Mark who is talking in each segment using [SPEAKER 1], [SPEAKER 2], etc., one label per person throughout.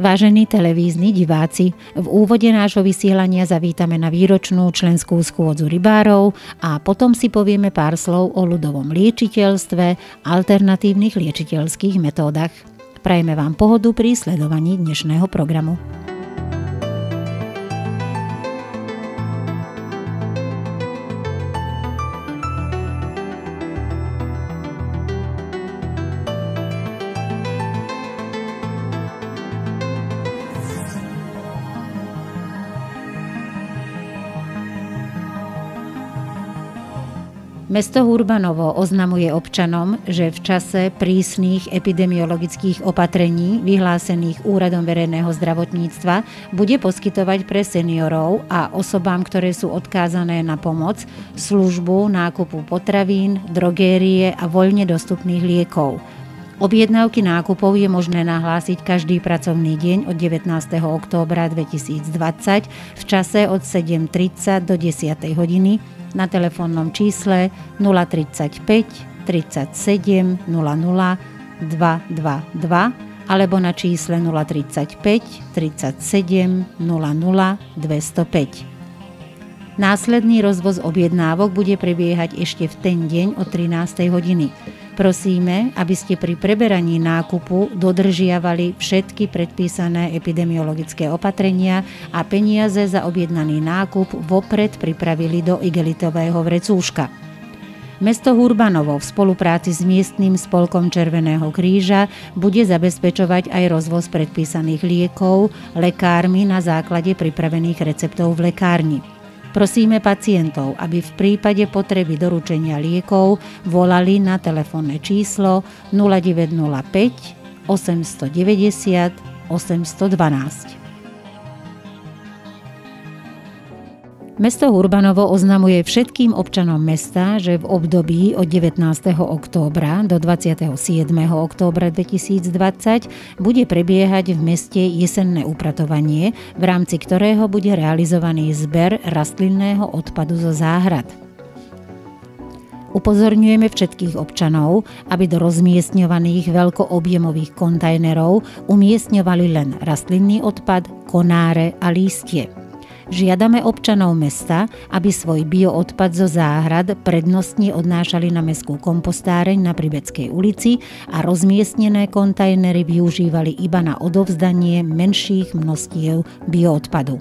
[SPEAKER 1] Vážení televízni diváci, v úvode nášho vysielania zavítame na výročnú členskú schôdzu rybárov a potom si povieme pár slov o ľudovom liečiteľstve, alternatívnych liečiteľských metódach. Prajeme vám pohodu pri sledovaní dnešného programu. Mesto Hurbanovo oznamuje občanom, že v čase prísnych epidemiologických opatrení vyhlásených Úradom verejného zdravotníctva bude poskytovať pre seniorov a osobám, ktoré sú odkázané na pomoc, službu nákupu potravín, drogérie a voľne dostupných liekov. Objednávky nákupov je možné nahlásiť každý pracovný deň od 19. októbra 2020 v čase od 7.30 do 10. hodiny na telefónnom čísle 035 37 00 222 alebo na čísle 035 37 00 205. Následný rozvoz objednávok bude prebiehať ešte v ten deň o 13. hodiny. Prosíme, aby ste pri preberaní nákupu dodržiavali všetky predpísané epidemiologické opatrenia a peniaze za objednaný nákup vopred pripravili do igelitového vrecúška. Mesto Hurbanovo v spolupráci s miestnym spolkom Červeného kríža bude zabezpečovať aj rozvoz predpísaných liekov lekármi na základe pripravených receptov v lekárni. Prosíme pacientov, aby v prípade potreby doručenia liekov volali na telefónne číslo 0905 890 812. Mesto Urbanovo oznamuje všetkým občanom mesta, že v období od 19. októbra do 27. októbra 2020 bude prebiehať v meste jesenné upratovanie, v rámci ktorého bude realizovaný zber rastlinného odpadu zo záhrad. Upozorňujeme všetkých občanov, aby do rozmiestňovaných veľkoobjemových kontajnerov umiestňovali len rastlinný odpad, konáre a lístie. Žiadame občanov mesta, aby svoj bioodpad zo záhrad prednostne odnášali na mestskú kompostáreň na Pribeckej ulici a rozmiestnené kontajnery využívali iba na odovzdanie menších množstiev bioodpadu.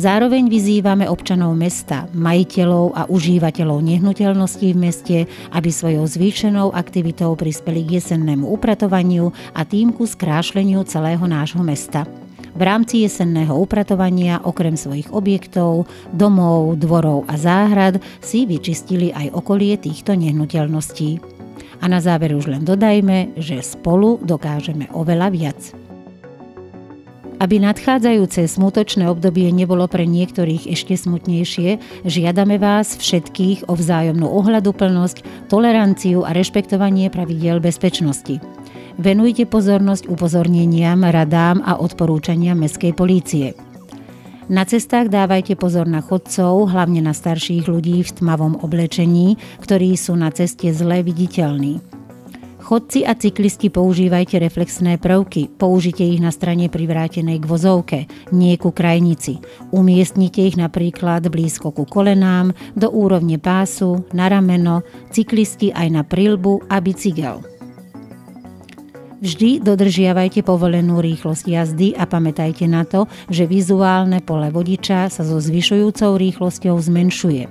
[SPEAKER 1] Zároveň vyzývame občanov mesta, majiteľov a užívateľov nehnuteľností v meste, aby svojou zvýšenou aktivitou prispeli k jesennému upratovaniu a tým ku skrášleniu celého nášho mesta – v rámci jesenného upratovania okrem svojich objektov, domov, dvorov a záhrad si vyčistili aj okolie týchto nehnuteľností. A na záver už len dodajme, že spolu dokážeme oveľa viac. Aby nadchádzajúce smutočné obdobie nebolo pre niektorých ešte smutnejšie, žiadame vás všetkých o vzájomnú ohľaduplnosť, toleranciu a rešpektovanie pravidiel bezpečnosti. Venujte pozornosť upozorneniam, radám a odporúčaniam mestskej polície. Na cestách dávajte pozor na chodcov, hlavne na starších ľudí v tmavom oblečení, ktorí sú na ceste zle viditeľní. Chodci a cyklisti používajte reflexné prvky, použite ich na strane privrátenej k vozovke, nie ku krajnici. Umiestnite ich napríklad blízko ku kolenám, do úrovne pásu, na rameno, cyklisti aj na prilbu a bicykel. Vždy dodržiavajte povolenú rýchlosť jazdy a pamätajte na to, že vizuálne pole vodiča sa so zvyšujúcou rýchlosťou zmenšuje.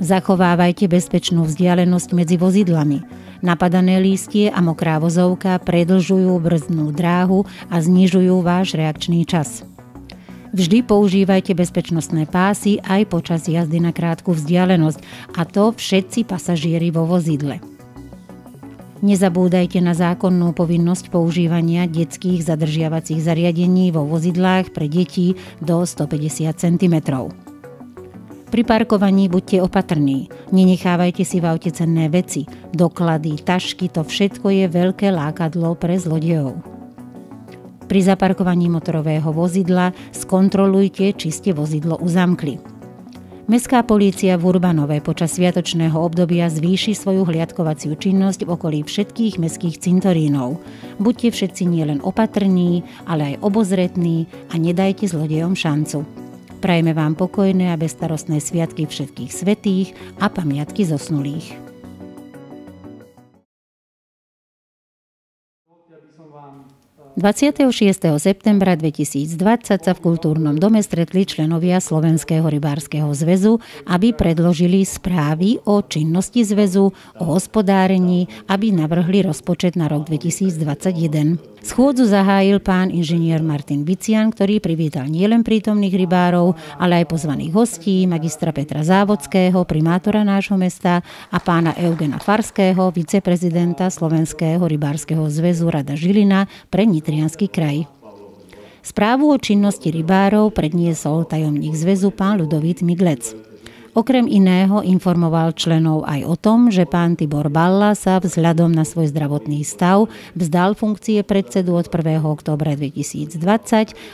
[SPEAKER 1] Zachovávajte bezpečnú vzdialenosť medzi vozidlami. Napadané lístie a mokrá vozovka predlžujú brzdnú dráhu a znižujú váš reakčný čas. Vždy používajte bezpečnostné pásy aj počas jazdy na krátku vzdialenosť, a to všetci pasažieri vo vozidle. Nezabúdajte na zákonnú povinnosť používania detských zadržiavacích zariadení vo vozidlách pre deti do 150 cm. Pri parkovaní buďte opatrní, nenechávajte si v aute cenné veci, doklady, tašky, to všetko je veľké lákadlo pre zlodejov. Pri zaparkovaní motorového vozidla skontrolujte, či ste vozidlo uzamkli. Mestská polícia v Urbanove počas sviatočného obdobia zvýši svoju hliadkovaciu činnosť v okolí všetkých mestských cintorínov. Buďte všetci nielen opatrní, ale aj obozretní a nedajte zlodejom šancu. Prajeme vám pokojné a bezstarostné sviatky všetkých svetých a pamiatky zosnulých. 26. septembra 2020 sa v kultúrnom dome stretli členovia Slovenského rybárskeho zväzu, aby predložili správy o činnosti zväzu, o hospodárení, aby navrhli rozpočet na rok 2021. Schôdzu zahájil pán inžinier Martin Bician, ktorý privítal nielen prítomných rybárov, ale aj pozvaných hostí, magistra Petra Závodského, primátora nášho mesta a pána Eugena Farského, viceprezidenta Slovenského rybárskeho zväzu Rada Žilina pre Nitrianský kraj. Správu o činnosti rybárov predniesol tajomník zväzu pán Ludovít Miglec. Okrem iného informoval členov aj o tom, že pán Tibor Balla sa vzhľadom na svoj zdravotný stav vzdal funkcie predsedu od 1. októbra 2020,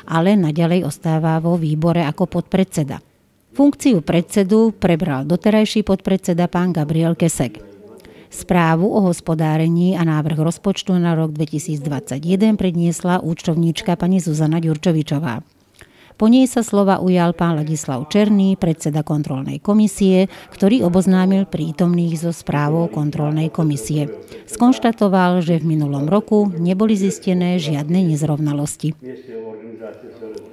[SPEAKER 1] ale naďalej ostáva vo výbore ako podpredseda. Funkciu predsedu prebral doterajší podpredseda pán Gabriel Kesek. Správu o hospodárení a návrh rozpočtu na rok 2021 predniesla účtovníčka pani Zuzana Ďurčovičová. Po nej sa slova ujal pán Ladislav Černý, predseda kontrolnej komisie, ktorý oboznámil prítomných so správou kontrolnej komisie. Skonštatoval, že v minulom roku neboli zistené žiadne nezrovnalosti.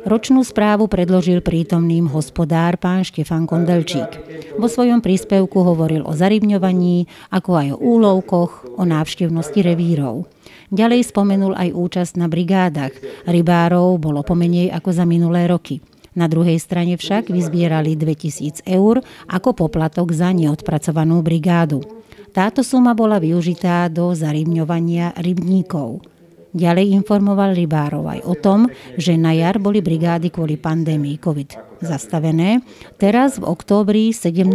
[SPEAKER 1] Ročnú správu predložil prítomným hospodár pán Štefan Kondelčík. Vo svojom príspevku hovoril o zarybňovaní, ako aj o úlovkoch, o návštevnosti revírov. Ďalej spomenul aj účasť na brigádach. Rybárov bolo pomenej ako za minulé roky. Na druhej strane však vyzbierali 2000 eur ako poplatok za neodpracovanú brigádu. Táto suma bola využitá do zarybňovania rybníkov. Ďalej informoval rybárov aj o tom, že na jar boli brigády kvôli pandémii COVID zastavené. Teraz v októbri 17.,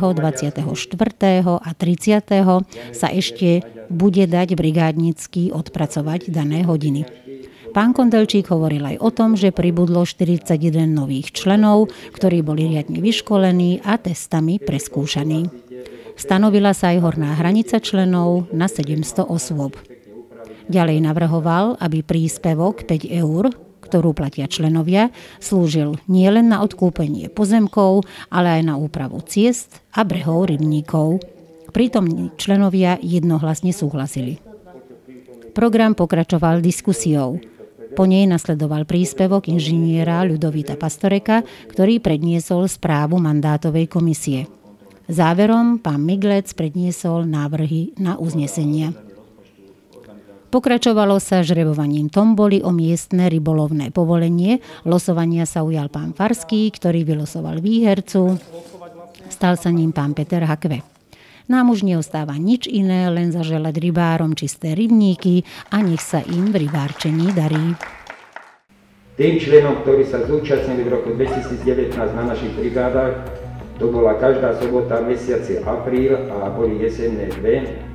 [SPEAKER 1] 24. a 30. sa ešte bude dať brigádnicky odpracovať dané hodiny. Pán Kondelčík hovoril aj o tom, že pribudlo 41 nových členov, ktorí boli riadne vyškolení a testami preskúšaní. Stanovila sa aj horná hranica členov na 700 osôb. Ďalej navrhoval, aby príspevok 5 eur, ktorú platia členovia, slúžil nielen na odkúpenie pozemkov, ale aj na úpravu ciest a brehov rybníkov. Prítomní členovia jednohlasne súhlasili. Program pokračoval diskusiou. Po nej nasledoval príspevok inžiniera Ľudovita Pastoreka, ktorý predniesol správu mandátovej komisie. Záverom pán Miglec predniesol návrhy na uznesenia. Pokračovalo sa žrebovaním tomboli o miestne rybolovné povolenie. Losovania sa ujal pán Farský, ktorý vylosoval výhercu. Stal sa ním pán Peter Hakve. Nám už neostáva nič iné, len zaželať rybárom čisté rybníky a nech sa im v rybárčení darí.
[SPEAKER 2] Tým členom, ktorí sa zúčastnili v roku 2019 na našich brigádach, to bola každá sobota mesiaci apríl a boli jesenné dve,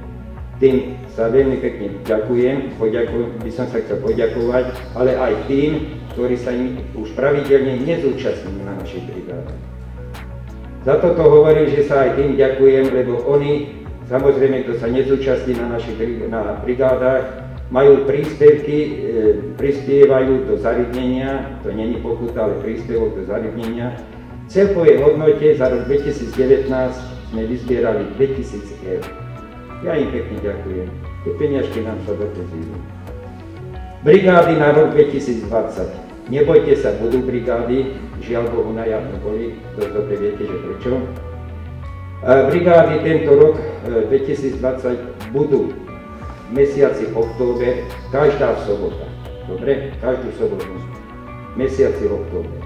[SPEAKER 2] tým sa veľmi pekne ďakujem, poďakujem, by som sa chcel poďakovať, ale aj tým, ktorí sa už pravidelne nezúčastnili na našej brigáde. Za toto hovorím, že sa aj tým ďakujem, lebo oni, samozrejme, kto sa nezúčastní na našich na brigádach, majú príspevky, e, prispievajú do zariadenia, to není pokuta, ale príspevok do zariadenia. V celkovej hodnote za rok 2019 sme vyzbierali 2000 eur. Ja im pekne ďakujem. Tie peniažky nám sa dotezujú. Brigády na rok 2020. Nebojte sa, budú brigády, žiaľ Bohu na jar boli, to dobre viete, že prečo. Brigády tento rok 2020 e, budú v mesiaci október, každá sobota. Dobre? Každú sobotu. Mesiaci október.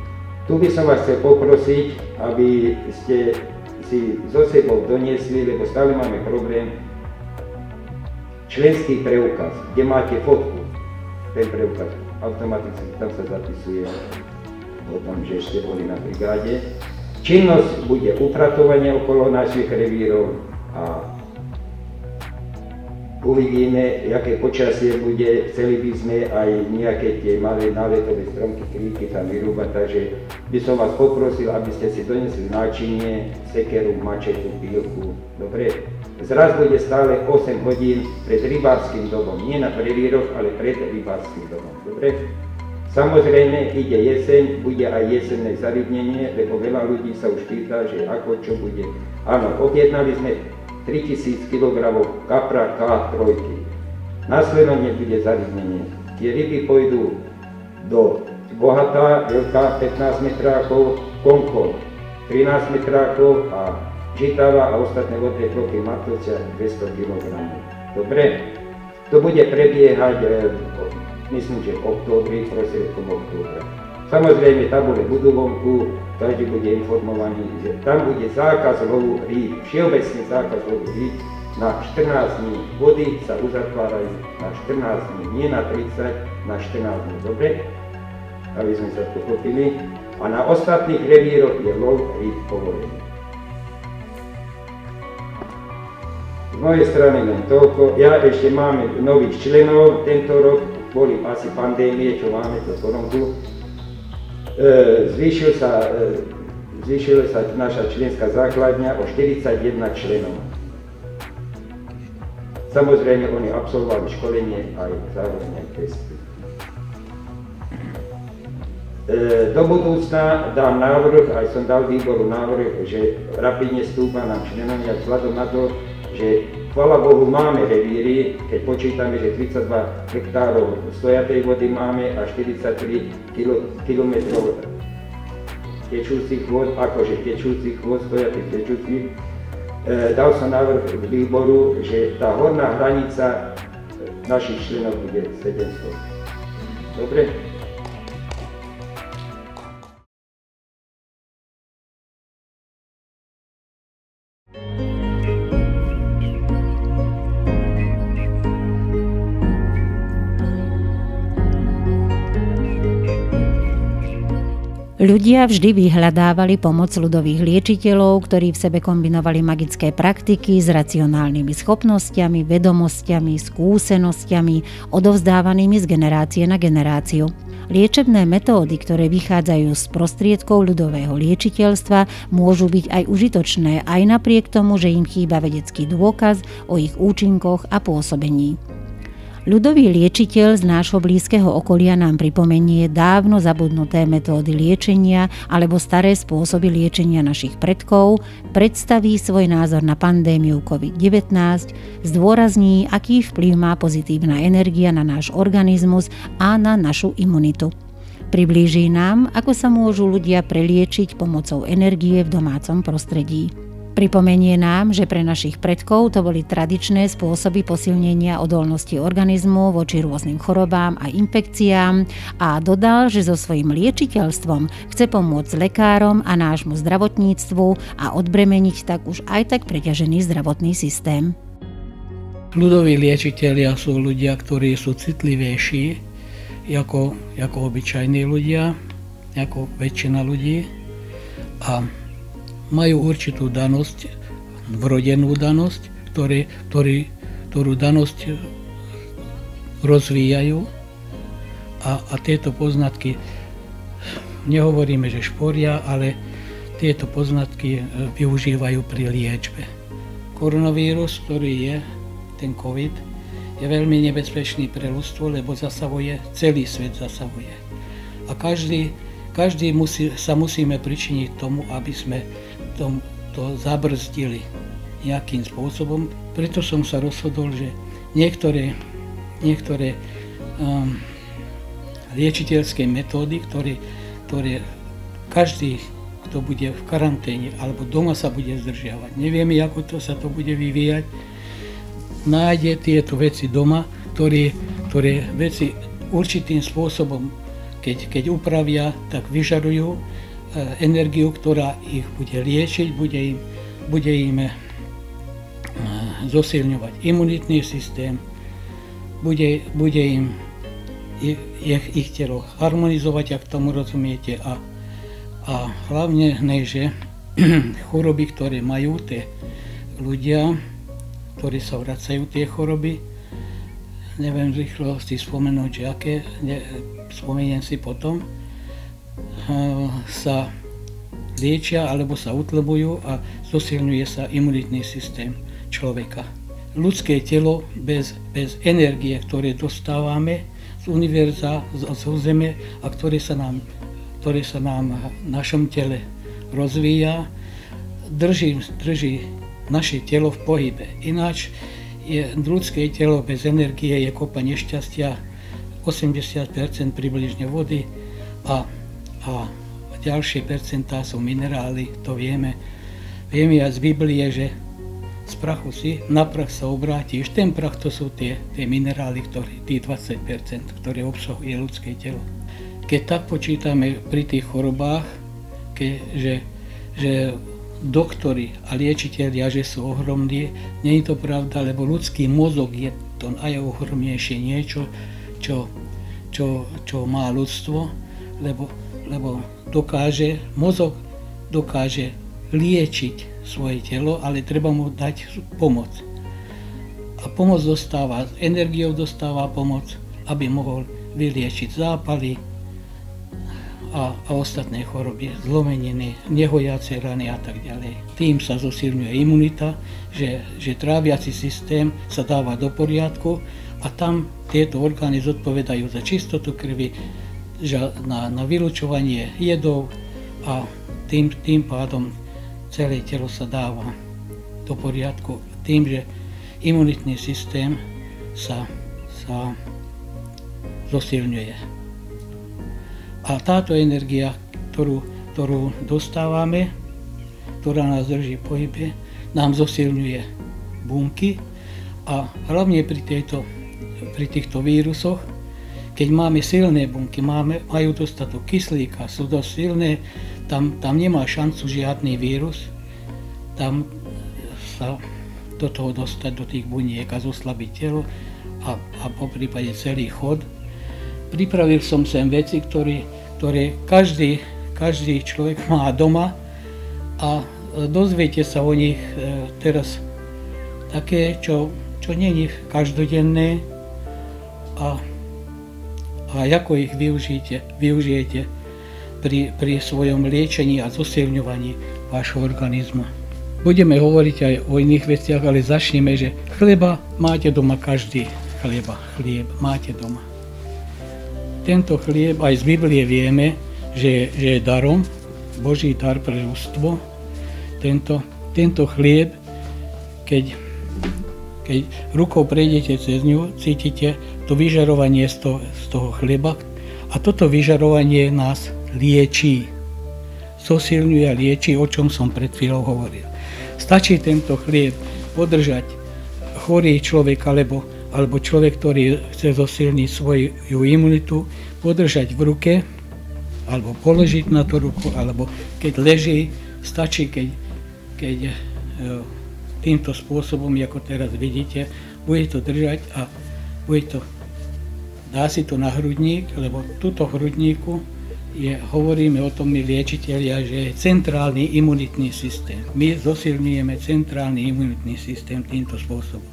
[SPEAKER 2] Tu by som vás chcel poprosiť, aby ste si zo sebou doniesli, lebo stále máme problém, členský preukaz, kde máte fotku, ten preukaz automaticky tam sa zapisuje o tom, že ste boli na brigáde. Činnosť bude upratovanie okolo našich revírov a uvidíme, aké počasie bude, chceli by sme aj nejaké tie malé náletové stromky, kríky tam vyrúbať, takže by som vás poprosil, aby ste si donesli náčinie, sekeru, mačetu, pílku, dobre? Zraz bude stále 8 hodín pred rybárským domom, nie na prevíroch, ale pred rybárským domom, dobre? Samozrejme, ide jeseň, bude aj jesenné zarybnenie, lebo veľa ľudí sa už pýta, že ako čo bude. Áno, objednali sme 3000 kg kapra K3. Následovne bude zarybnenie. Tie ryby pôjdu do bohatá, veľká 15 metrákov, konkol 13 metrákov a žitava a ostatné vodné plochy matúcia 200 kg. Dobre? To bude prebiehať e, myslím, že v októbri, prostriedkom októbra. Samozrejme, tabule budú vonku, každý bude informovaný, že tam bude zákaz lovu rýb, všeobecný zákaz lovu rýb, na 14 dní vody sa uzatvárajú na 14 dní, nie na 30, na 14 dní, dobre? Aby sme sa pochopili. A na ostatných revíroch je lov rýb povolený. Mojej strany len toľko. Ja ešte máme nových členov tento rok, boli asi pandémie, čo máme to koronku. E, zvýšil sa, e, zvýšila sa naša členská základňa o 41 členov. Samozrejme, oni absolvovali školenie aj zároveň testy. E, do budúcna dám návrh, aj som dal výboru návrh, že rapidne stúpa nám členovia vzhľadom na to, že Chvala Bohu máme revíry, keď počítame, že 32 hektárov stojatej vody máme a 43 km tečúcich vod, akože tečúcich vod, stojatých tečúcich. E, dal som návrh výboru, že tá horná hranica našich členov bude 700. Dobre?
[SPEAKER 1] Ľudia vždy vyhľadávali pomoc ľudových liečiteľov, ktorí v sebe kombinovali magické praktiky s racionálnymi schopnosťami, vedomosťami, skúsenosťami, odovzdávanými z generácie na generáciu. Liečebné metódy, ktoré vychádzajú z prostriedkov ľudového liečiteľstva, môžu byť aj užitočné, aj napriek tomu, že im chýba vedecký dôkaz o ich účinkoch a pôsobení. Ľudový liečiteľ z nášho blízkeho okolia nám pripomenie dávno zabudnuté metódy liečenia alebo staré spôsoby liečenia našich predkov, predstaví svoj názor na pandémiu COVID-19, zdôrazní, aký vplyv má pozitívna energia na náš organizmus a na našu imunitu. Priblíži nám, ako sa môžu ľudia preliečiť pomocou energie v domácom prostredí. Pripomenie nám, že pre našich predkov to boli tradičné spôsoby posilnenia odolnosti organizmu voči rôznym chorobám a infekciám a dodal, že so svojím liečiteľstvom chce pomôcť lekárom a nášmu zdravotníctvu a odbremeniť tak už aj tak preťažený zdravotný systém.
[SPEAKER 3] Ľudoví liečiteľia sú ľudia, ktorí sú citlivejší ako, ako obyčajní ľudia, ako väčšina ľudí a majú určitú danosť, vrodenú danosť, ktorý, ktorý, ktorú danosť rozvíjajú a, a tieto poznatky, nehovoríme, že šporia, ale tieto poznatky e, využívajú pri liečbe. Koronavírus, ktorý je, ten COVID, je veľmi nebezpečný pre ľudstvo, lebo zasahuje, celý svet zasahuje. A každý, každý musí, sa musíme pričiniť tomu, aby sme tom, to zabrzdili nejakým spôsobom. Preto som sa rozhodol, že niektoré, niektoré um, liečiteľské metódy, ktoré, ktoré každý, kto bude v karanténe alebo doma sa bude zdržiavať, nevieme, ako to sa to bude vyvíjať, nájde tieto veci doma, ktoré, ktoré veci určitým spôsobom, keď, keď upravia, tak vyžarujú energiu, ktorá ich bude liečiť, bude im, bude im eh, zosilňovať imunitný systém, bude, bude im ich, ich telo harmonizovať, ak tomu rozumiete, a, a hlavne, ne, že choroby, ktoré majú tie ľudia, ktorí sa vracajú tie choroby. Neviem rýchlo si spomenúť, že aké, ne, spomeniem si potom, sa liečia alebo sa utlbujú a zosilňuje sa imunitný systém človeka. Ľudské telo bez, bez energie, ktoré dostávame z univerza, z, z zeme a ktoré sa nám, ktoré sa nám v našom tele rozvíja, drží, drží naše telo v pohybe. Ináč je ľudské telo bez energie je kopa nešťastia, 80% približne vody a, a ďalšie percentá sú minerály, to vieme. Vieme aj z Biblie, že z prachu si na prach sa obrátiš. Ten prach to sú tie, tie minerály, ktoré, tých 20%, ktoré obsahuje ľudské telo. Keď tak počítame pri tých chorobách, ke, že, že doktori a liečiteľia, že sú ohromní, nie je to pravda, lebo ľudský mozog je to najohromnejšie niečo, čo, čo, čo má ľudstvo, lebo, lebo dokáže, mozog dokáže liečiť svoje telo, ale treba mu dať pomoc. A pomoc dostáva, energiou dostáva pomoc, aby mohol vyliečiť zápaly a, a ostatné choroby, zlomeniny, nehojace rany a tak ďalej. Tým sa zosilňuje imunita, že, že tráviaci systém sa dáva do poriadku a tam tieto orgány zodpovedajú za čistotu krvi, na, na vylučovanie jedov a tým, tým pádom celé telo sa dáva do poriadku tým, že imunitný systém sa, sa zosilňuje. A táto energia, ktorú, ktorú dostávame, ktorá nás drží v pohybe, nám zosilňuje bunky a hlavne pri, tejto, pri týchto vírusoch keď máme silné bunky, máme, majú dostatok kyslíka, sú dosť silné, tam, tam nemá šancu žiadny vírus, tam sa do toho dostať do tých buniek a zoslabiť telo a, a po prípade celý chod. Pripravil som sem veci, ktoré, ktoré každý, každý človek má doma a dozviete sa o nich e, teraz také, čo, čo není každodenné a a ako ich využijete, využijete pri, pri svojom liečení a zosilňovaní vášho organizmu. Budeme hovoriť aj o iných veciach, ale začneme, že chleba máte doma každý. Chleba, chlieb máte doma. Tento chlieb aj z Biblie vieme, že, že je darom, Boží dar pre ľudstvo. Tento, tento chlieb, keď, keď rukou prejdete cez ňu, cítite to vyžarovanie z toho, z toho chleba a toto vyžarovanie nás liečí. Zosilňuje a lieči, o čom som pred chvíľou hovoril. Stačí tento chlieb podržať chorý človek alebo, alebo človek, ktorý chce zosilniť svoju imunitu, podržať v ruke alebo položiť na tú ruku, alebo keď leží, stačí, keď, keď e, týmto spôsobom, ako teraz vidíte, bude to držať a bude to dá si to na hrudník, lebo túto hrudníku je, hovoríme o tom my liečiteľia, že je centrálny imunitný systém. My zosilňujeme centrálny imunitný systém týmto spôsobom.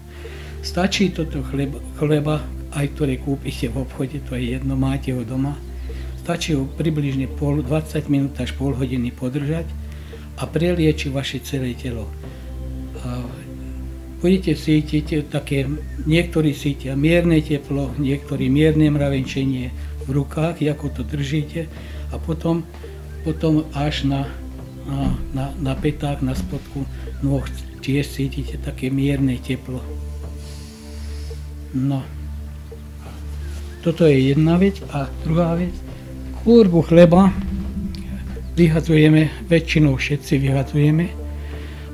[SPEAKER 3] Stačí toto chleba, chleba aj ktoré kúpite v obchode, to je jedno, máte ho doma, stačí ho približne pol, 20 minút až pol hodiny podržať a prelieči vaše celé telo. Budete cítiť také, niektorí cítia mierne teplo, niektorí mierne mravenčenie v rukách, ako to držíte a potom, potom až na, na, na, na petách, na spodku nôh tiež cítite také mierne teplo. No, toto je jedna vec. A druhá vec, kúrbu chleba vyhadzujeme, väčšinou všetci vyhadzujeme,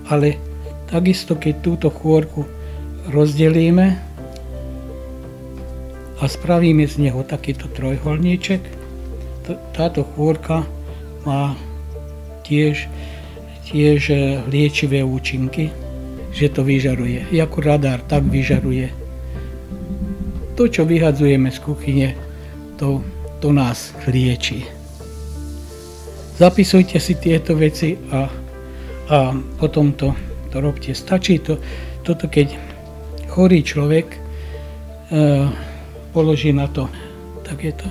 [SPEAKER 3] ale Takisto, keď túto chôrku rozdelíme a spravíme z neho takýto trojholníček, táto chôrka má tiež, tiež e, liečivé účinky, že to vyžaruje. Ako radár, tak vyžaruje. To, čo vyhadzujeme z kuchyne, to, to nás lieči. Zapisujte si tieto veci a, a potom to to robte. Stačí to, toto keď, chorý človek e, položí na to takéto,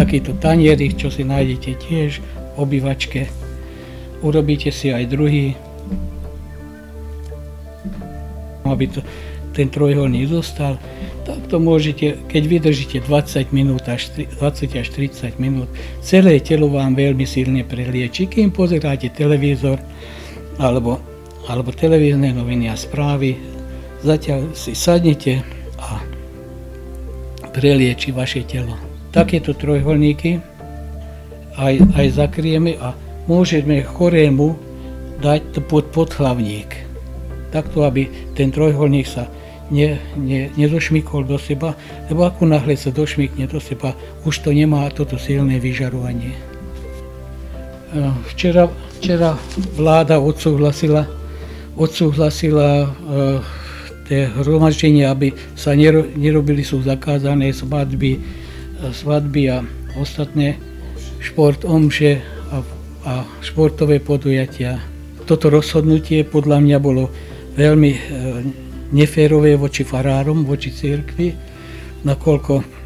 [SPEAKER 3] takýto tanierik, čo si nájdete tiež v obývačke. Urobíte si aj druhý, aby to, ten trojholník zostal, tak to môžete, keď vydržíte 20 minút až 20 až 30 minút, celé telo vám veľmi silne prelieči. Kým pozeráte televízor alebo, alebo televízne noviny a správy, zatiaľ si sadnete a prelieči vaše telo. Takéto trojholníky aj, aj zakrieme a môžeme chorému dať pod podhlavník. Takto, aby ten trojholník sa ne, ne, nedošmykol do seba, lebo ako náhle sa došmykne do seba, už to nemá toto silné vyžarovanie. E, včera, včera vláda odsúhlasila, odsúhlasila uh, tie hromaždenie, aby sa nero, nerobili sú zakázané svadby, e, svadby a ostatné šport, omše a, a športové podujatia. Toto rozhodnutie podľa mňa bolo veľmi uh, neférové voči farárom, voči cirkvi, nakoľko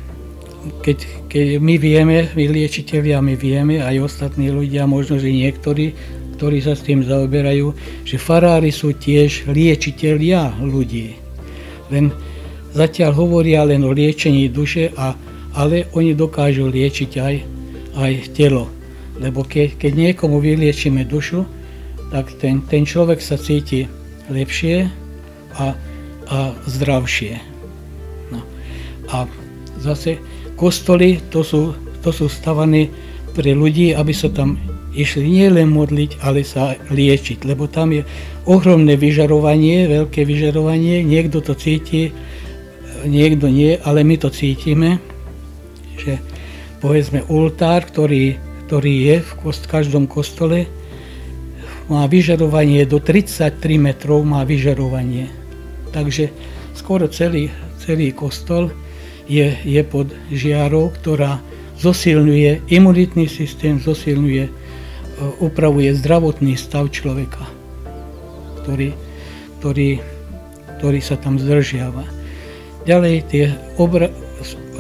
[SPEAKER 3] keď, keď my vieme, my liečiteľia, my vieme, aj ostatní ľudia, možno, že niektorí, ktorí sa s tým zaoberajú, že farári sú tiež liečiteľia ľudí. Len zatiaľ hovoria len o liečení duše, a, ale oni dokážu liečiť aj, aj telo. Lebo keď, keď niekomu vyliečíme dušu, tak ten, ten človek sa cíti lepšie a a zdravšie. No. A zase kostoly to sú, to sú stavané pre ľudí, aby sa tam išli nielen modliť, ale sa liečiť, lebo tam je ohromné vyžarovanie, veľké vyžarovanie, niekto to cíti, niekto nie, ale my to cítime, že povedzme ultár, ktorý, ktorý je v kost, každom kostole, má vyžarovanie do 33 metrov, má vyžarovanie. Takže skoro celý, celý kostol je, je pod žiarou, ktorá zosilňuje imunitný systém, zosilňuje, upravuje zdravotný stav človeka, ktorý, ktorý, ktorý sa tam zdržiava. Ďalej tie obra, e,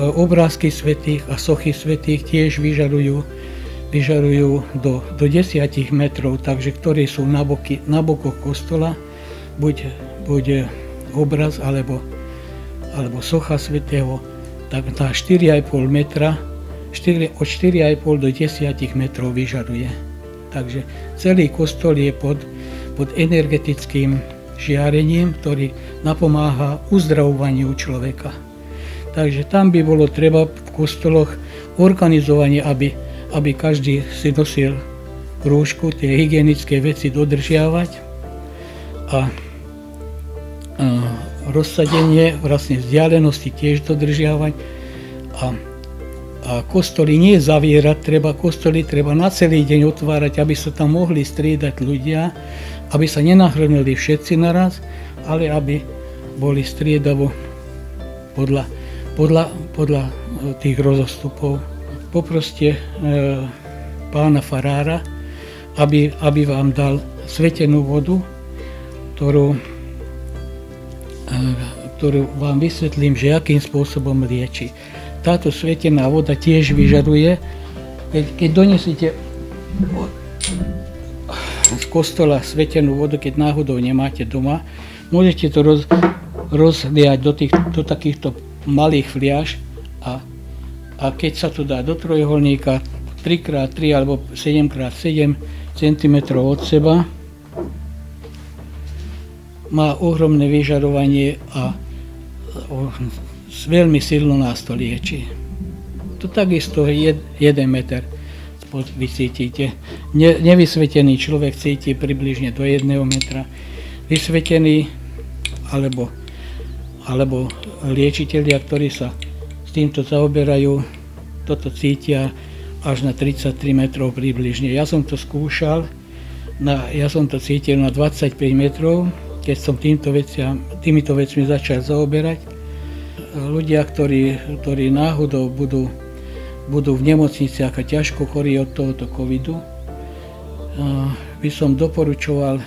[SPEAKER 3] obrázky svetých a sochy svetých tiež vyžarujú, vyžarujú do, do 10 metrov, takže ktorí sú na, boky, na bokoch kostola, buď, buď obraz alebo, alebo socha svetého, tak na 4,5 metra, 4, od 4,5 do 10 metrov vyžaruje. Takže celý kostol je pod, pod energetickým žiarením, ktorý napomáha uzdravovaniu človeka. Takže tam by bolo treba v kostoloch organizovanie, aby, aby každý si nosil rúšku, tie hygienické veci dodržiavať a rozsadenie, vlastne vzdialenosti tiež dodržiavať a, a kostoly nie zavierať, treba kostoly treba na celý deň otvárať, aby sa tam mohli striedať ľudia, aby sa nenahrnuli všetci naraz, ale aby boli striedavo podľa, podľa, podľa e, tých rozostupov. Poproste e, pána Farára, aby, aby vám dal svetenú vodu, ktorú ktorú vám vysvetlím, že akým spôsobom lieči. Táto svetená voda tiež vyžaduje, keď, keď donesete z kostola svetenú vodu, keď náhodou nemáte doma, môžete to roz, rozliať do, tých, do takýchto malých fliaž a, a keď sa to dá do trojuholníka 3x3 alebo 7x7 cm od seba, má ohromné vyžarovanie a veľmi silno nás to lieči. To takisto je 1 meter vy cítite. Ne, nevysvetený človek cíti približne do 1 metra. Vysvetený alebo, alebo liečiteľia, ktorí sa s týmto zaoberajú, toto cítia až na 33 metrov približne. Ja som to skúšal, na, ja som to cítil na 25 metrov, keď som týmto veciam, týmito vecmi začal zaoberať. Ľudia, ktorí, ktorí náhodou budú, budú v nemocniciach a ťažko chorí od tohoto covidu, by som doporučoval,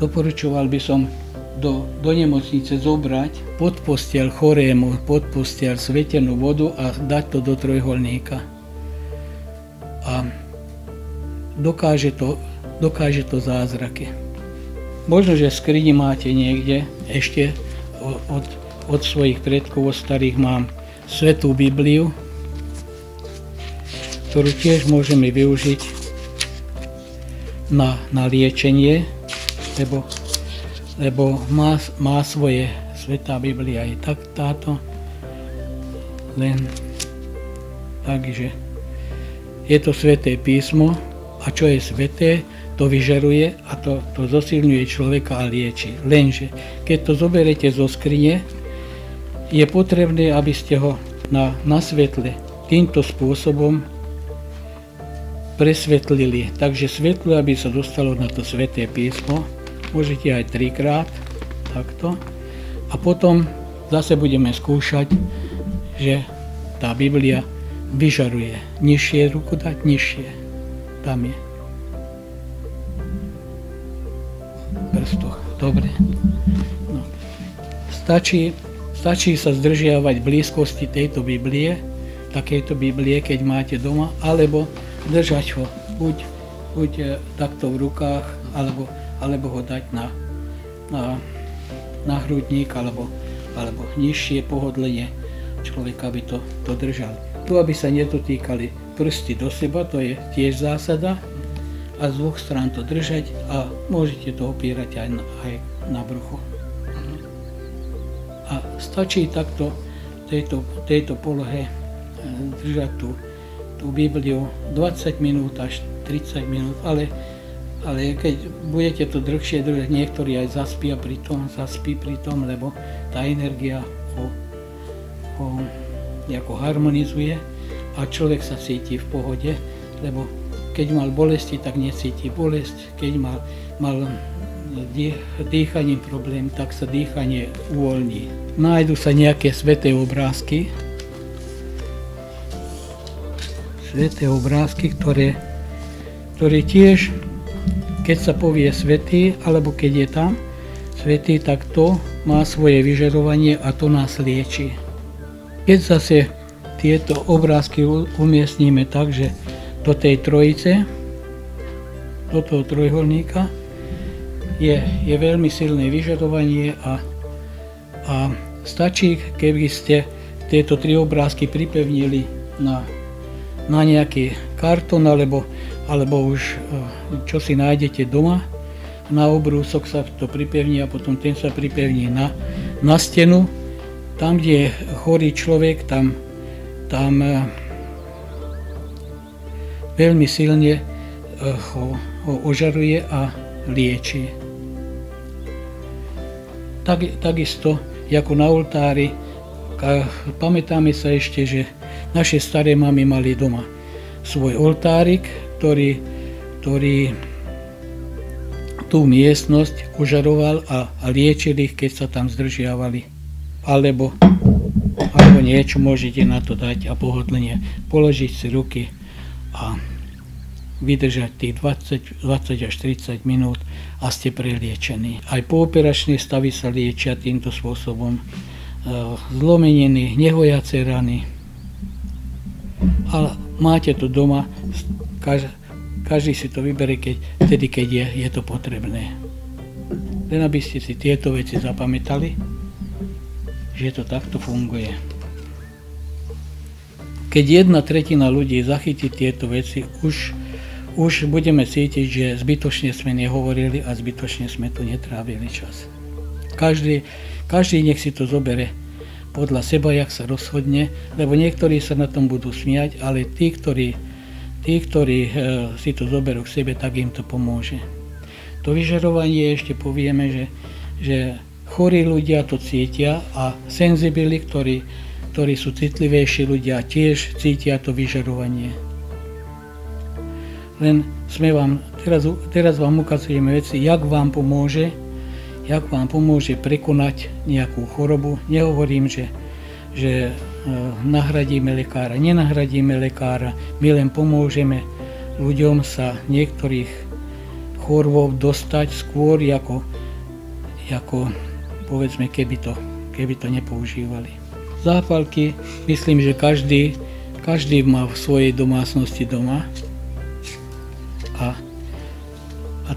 [SPEAKER 3] doporučoval by som do, do nemocnice zobrať pod postiel chorému, pod postiel svetenú vodu a dať to do trojholníka. A dokáže to, dokáže to zázraky. Možno, že skrini máte niekde, ešte od, od svojich predkov, od starých mám Svetú Bibliu, ktorú tiež môžeme využiť na, na liečenie, lebo, lebo má, má svoje Svetá Biblia aj tak táto, len takže je to Sveté písmo a čo je sveté, to vyžaruje a to, to zosilňuje človeka a lieči. Lenže keď to zoberete zo skrine, je potrebné, aby ste ho na, na svetle týmto spôsobom presvetlili. Takže svetlo, aby sa dostalo na to sveté písmo, môžete aj trikrát, takto. A potom zase budeme skúšať, že tá Biblia vyžaruje. Nižšie ruku dať, nižšie. Tam je. Prstoch. Dobre. No. Stačí, stačí sa zdržiavať blízkosti tejto Biblie, takejto Biblie, keď máte doma, alebo držať ho buď, buď e, takto v rukách, alebo, alebo ho dať na, na, na hrudník, alebo, alebo nižšie pohodlenie človeka by to, to držal. Tu, aby sa nedotýkali prsty do seba, to je tiež zásada, a z dvoch strán to držať a môžete to opierať aj na, aj na bruchu. A stačí takto tejto, tejto polohe e, držať tú tú Bibliu 20 minút až 30 minút, ale, ale keď budete to dlhšie držať, niektorí aj zaspia pri tom, zaspí pri tom, lebo tá energia ho, ho nejako harmonizuje a človek sa cíti v pohode, lebo keď mal bolesti, tak necíti bolesť, keď mal, mal dýchaním problém, tak sa dýchanie uvoľní. Nájdu sa nejaké sveté obrázky, sveté obrázky, ktoré, ktoré tiež, keď sa povie svetý, alebo keď je tam svetý, tak to má svoje vyžarovanie a to nás lieči. Keď zase tieto obrázky umiestníme tak, že do tej trojice, do toho trojholníka, je, je veľmi silné vyžadovanie a, a stačí, keby ste tieto tri obrázky pripevnili na na nejaký kartón alebo, alebo už e, čo si nájdete doma. Na obrúsok sa to pripevní a potom ten sa pripevní na, na stenu. Tam, kde je chorý človek, tam, tam e, veľmi silne e, ho, ho ožaruje a lieči. Tak, takisto, ako na oltári, pamätáme sa ešte, že naše staré mamy mali doma svoj oltárik, ktorý, ktorý tú miestnosť ožaroval a, a liečil ich, keď sa tam zdržiavali. Alebo, alebo niečo môžete na to dať a pohodlne položiť si ruky a vydržať tých 20, 20 až 30 minút a ste preliečení. Aj pooperačné stavy sa liečia týmto spôsobom. E, zlomeniny, nehojace rany, ale máte to doma, každý, si to vybere, keď, vtedy, keď je, je to potrebné. Len aby ste si tieto veci zapamätali, že to takto funguje. Keď jedna tretina ľudí zachytí tieto veci, už, už budeme cítiť, že zbytočne sme nehovorili a zbytočne sme tu netrávili čas. Každý, každý nech si to zobere podľa seba, jak sa rozhodne, lebo niektorí sa na tom budú smiať, ale tí, ktorí, tí, ktorí e, si to zoberú k sebe, tak im to pomôže. To vyžarovanie ešte povieme, že, že chorí ľudia to cítia a senzibili, ktorí, ktorí sú citlivejší ľudia, tiež cítia to vyžarovanie. Len sme vám, teraz, teraz vám ukazujeme veci, jak vám pomôže, jak vám pomôže prekonať nejakú chorobu. Nehovorím, že, že e, nahradíme lekára, nenahradíme lekára, my len pomôžeme ľuďom sa niektorých chorôb dostať skôr ako, ako povedzme, keby to, keby to nepoužívali. Zápalky, myslím, že každý, každý má v svojej domácnosti doma.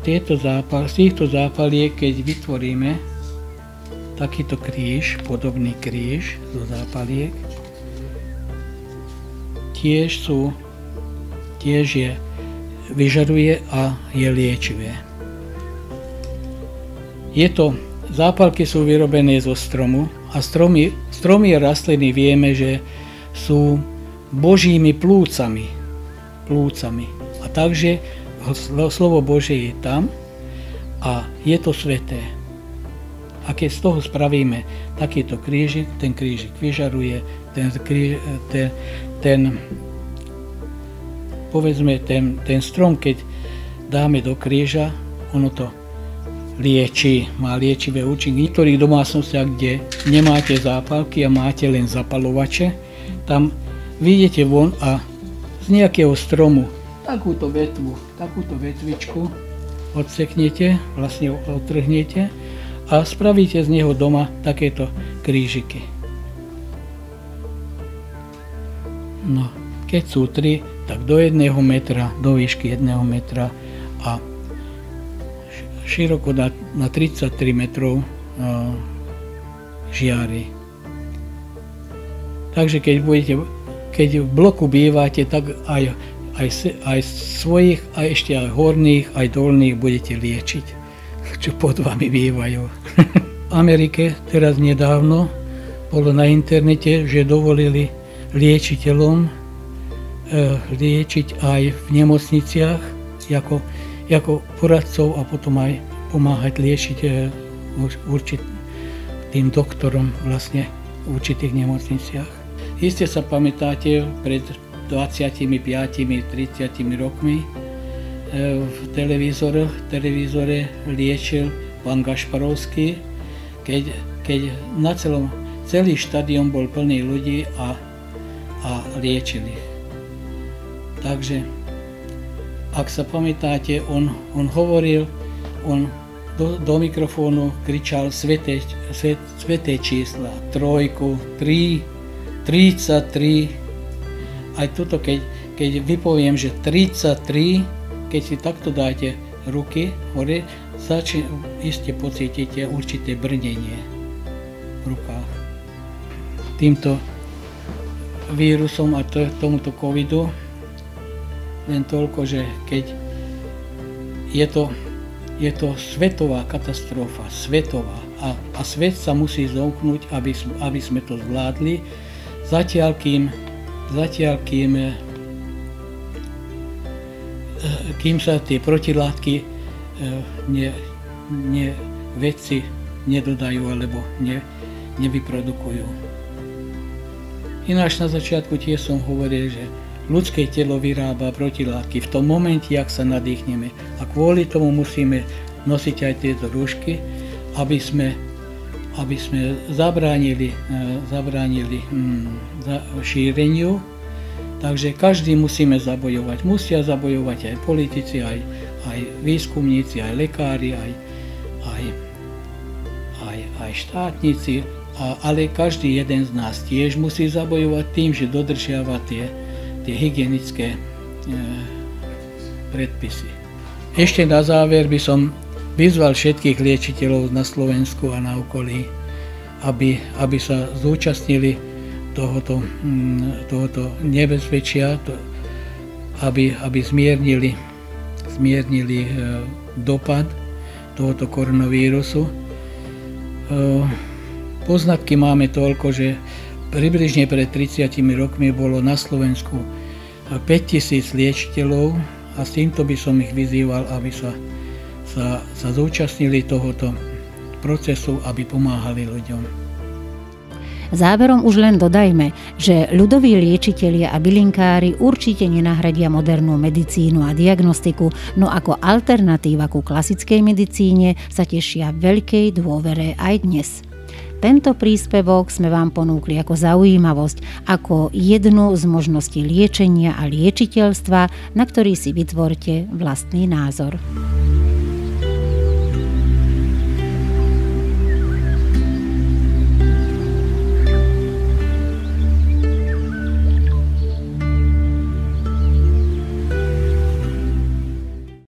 [SPEAKER 3] Tieto zápal, z týchto zápaliek, keď vytvoríme takýto kríž, podobný kríž zo zápaliek, tiež sú, tiež je, vyžaruje a je liečivé. Je to, zápalky sú vyrobené zo stromu a stromy, stromy a rastliny vieme, že sú božími plúcami. plúcami. A takže slovo Bože je tam a je to sveté. A keď z toho spravíme takýto krížik, ten krížik vyžaruje, ten, ten, ten povedzme, ten, ten strom, keď dáme do kríža, ono to lieči, má liečivé účinky. V niektorých domácnostiach, kde nemáte zápalky a máte len zapalovače, tam vyjdete von a z nejakého stromu takúto vetvu, takúto vetvičku odseknete, vlastne odtrhnete a spravíte z neho doma takéto krížiky. No, keď sú tri, tak do jedného metra, do výšky jedného metra a široko na, na 33 metrov uh, žiary. Takže keď, budete, keď v bloku bývate, tak aj, aj, aj svojich, aj ešte aj horných, aj dolných budete liečiť, čo pod vami bývajú. v Amerike teraz nedávno bolo na internete, že dovolili liečiteľom uh, liečiť aj v nemocniciach, ako ako poradcov a potom aj pomáhať liečiť e, určit, doktorom vlastne v určitých nemocniciach. Iste sa pamätáte, pred 25-30 rokmi e, v televízore, televízore liečil pán Gašparovský, keď, keď na celom, celý štadión bol plný ľudí a, a liečili. Takže ak sa pamätáte, on, on hovoril, on do, do mikrofónu kričal sveté, svet, sveté čísla, trojku, 3, 33. Aj tuto, keď, keď vypoviem, že 33, keď si takto dáte ruky hore, začne, iste pocítite určité brnenie v rukách. Týmto vírusom a to, tomuto covidu len toľko, že keď je to, je to svetová katastrofa, svetová a, a svet sa musí zomknúť, aby, aby sme to zvládli, zatiaľ kým, zatiaľ kým, eh, kým sa tie protilátky eh, ne, ne, vedci nedodajú alebo ne, nevyprodukujú. Ináč na začiatku tiež som hovoril, že ľudské telo vyrába protilátky v tom momente, ak sa nadýchneme. A kvôli tomu musíme nosiť aj tieto rúšky, aby sme, aby sme zabránili, eh, zabránili hm, šíreniu. Takže každý musíme zabojovať. Musia zabojovať aj politici, aj, aj výskumníci, aj lekári, aj, aj, aj, aj štátnici, a, ale každý jeden z nás tiež musí zabojovať tým, že dodržiava tie, tie hygienické e, predpisy. Ešte na záver by som vyzval všetkých liečiteľov na Slovensku a na okolí, aby, aby sa zúčastnili tohoto, mm, tohoto nebezpečia, to, aby, aby zmiernili, zmiernili e, dopad tohoto koronavírusu. E, poznatky máme toľko, že približne pred 30 rokmi bolo na Slovensku 5000 liečiteľov a s týmto by som ich vyzýval, aby sa, sa, sa zúčastnili tohoto procesu, aby pomáhali ľuďom.
[SPEAKER 1] Záverom už len dodajme, že ľudoví liečitelia a bylinkári určite nenahradia modernú medicínu a diagnostiku, no ako alternatíva ku klasickej medicíne sa tešia veľkej dôvere aj dnes. Tento príspevok sme vám ponúkli ako zaujímavosť, ako jednu z možností liečenia a liečiteľstva, na ktorý si vytvorte vlastný názor.